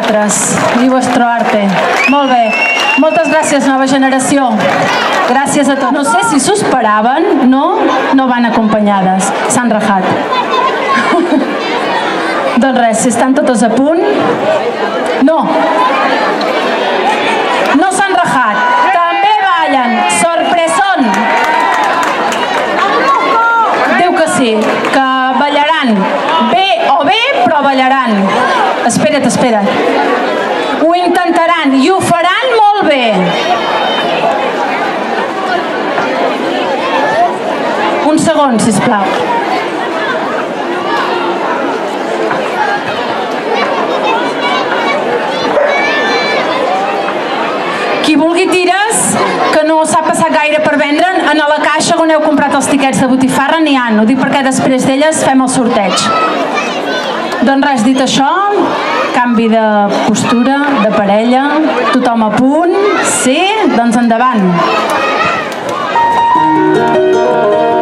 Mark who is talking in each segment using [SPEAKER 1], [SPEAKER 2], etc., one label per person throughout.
[SPEAKER 1] vosaltres i vostre arte. Molt bé. Moltes gràcies, nova generació. Gràcies a tots. No sé si s'ho esperaven, no? No van acompanyades. S'han rajat. doncs res, si estan totes a punt... No. No s'han rajat. També ballen. Sorpresón. Diu que sí, que ballaran. Bé o bé, però ballaran. Espera't, espera't. Ho intentaran i ho faran molt bé. Un segon, sisplau. Qui vulgui tires, que no s'ha passat gaire per vendre'n, a la caixa on heu comprat els tiquets de botifarra n'hi ha. Ho dic perquè després d'elles fem el sorteig. Doncs res, dit això, canvi de postura, de parella, tothom a punt, sí? Doncs endavant.
[SPEAKER 2] A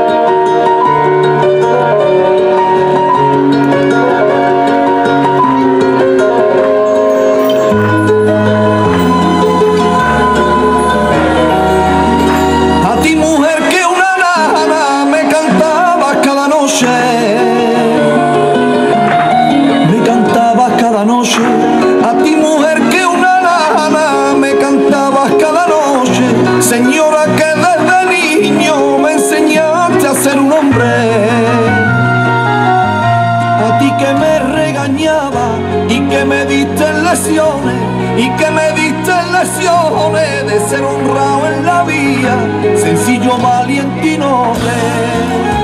[SPEAKER 2] y que me diste lecciones de ser honrado en la vía, sencillo, valiente y noble.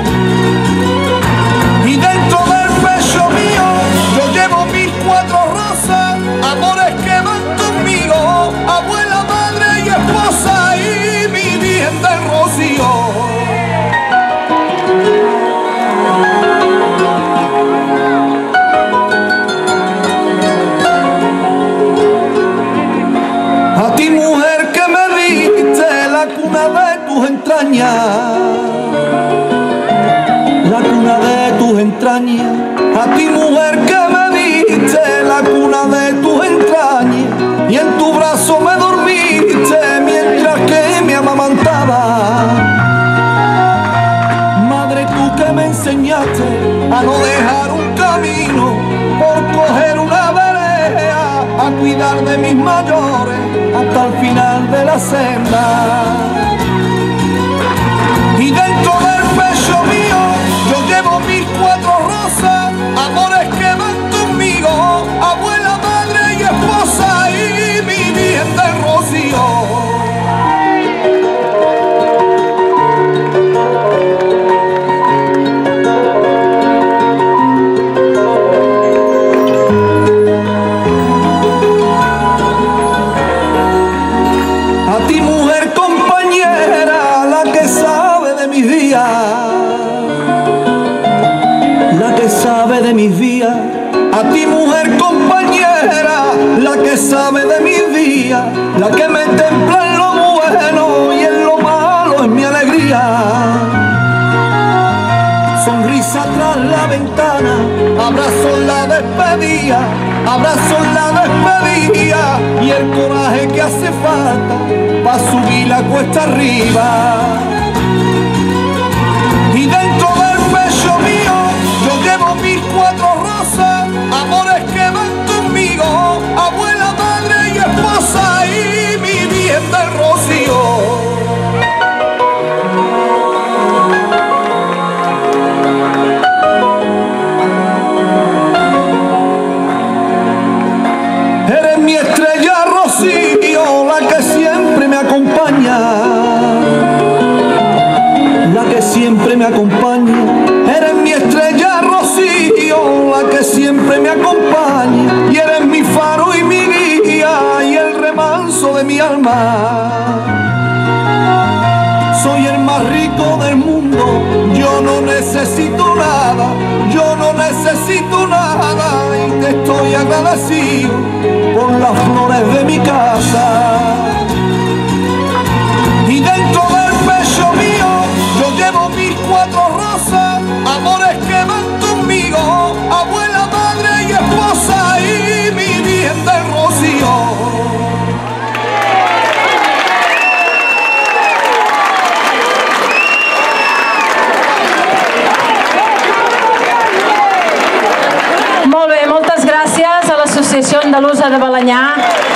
[SPEAKER 2] La cuna de tus entrañas, la cuna de tus entrañas. A ti mujer que me diste la cuna de tus entrañas y en tu brazo me dormiste mientras que me amamantaba. Madre, tú que me enseñaste a no dejar un camino por coger cuidar de mis mayores hasta el final de la senda. Y dentro del sabe de mis días. A ti mujer compañera, la que sabe de mis días, la que me templa en lo bueno y en lo malo es mi alegría. Sonrisa tras la ventana, abrazo en la despedida, abrazo en la despedida y el coraje que hace falta para subir la cuesta arriba. Me acompaña. Eres mi estrella rocío, la que siempre me acompaña. Y eres mi faro y mi guía y el remanso de mi alma. Soy el más rico del mundo, yo no necesito nada, yo no necesito nada y te estoy agradecido por las flores de mi casa. Y dentro del pecho
[SPEAKER 1] l'Associació Andalusa de Balanyà.